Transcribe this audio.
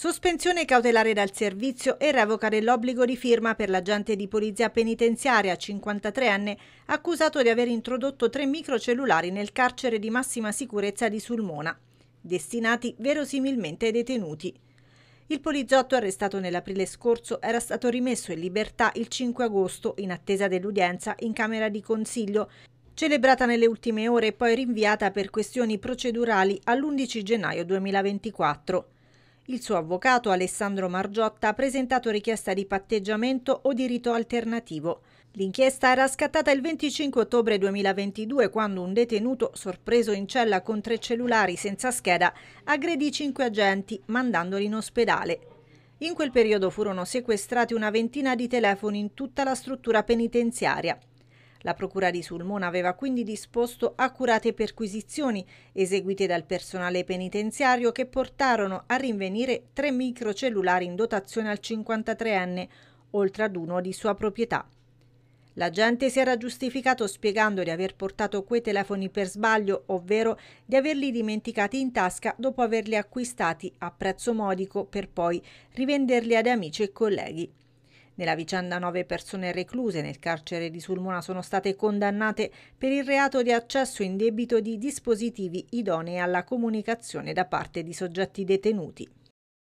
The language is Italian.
Sospensione cautelare dal servizio e revoca dell'obbligo di firma per l'agente di polizia penitenziaria 53enne accusato di aver introdotto tre microcellulari nel carcere di massima sicurezza di Sulmona, destinati verosimilmente ai detenuti. Il poliziotto arrestato nell'aprile scorso era stato rimesso in libertà il 5 agosto in attesa dell'udienza in Camera di Consiglio, celebrata nelle ultime ore e poi rinviata per questioni procedurali all'11 gennaio 2024. Il suo avvocato Alessandro Margiotta ha presentato richiesta di patteggiamento o di rito alternativo. L'inchiesta era scattata il 25 ottobre 2022 quando un detenuto, sorpreso in cella con tre cellulari senza scheda, aggredì cinque agenti mandandoli in ospedale. In quel periodo furono sequestrati una ventina di telefoni in tutta la struttura penitenziaria. La Procura di Sulmona aveva quindi disposto accurate perquisizioni eseguite dal personale penitenziario che portarono a rinvenire tre microcellulari in dotazione al 53enne, oltre ad uno di sua proprietà. L'agente si era giustificato spiegando di aver portato quei telefoni per sbaglio, ovvero di averli dimenticati in tasca dopo averli acquistati a prezzo modico per poi rivenderli ad amici e colleghi. Nella vicenda nove persone recluse nel carcere di Sulmona sono state condannate per il reato di accesso indebito di dispositivi idonei alla comunicazione da parte di soggetti detenuti.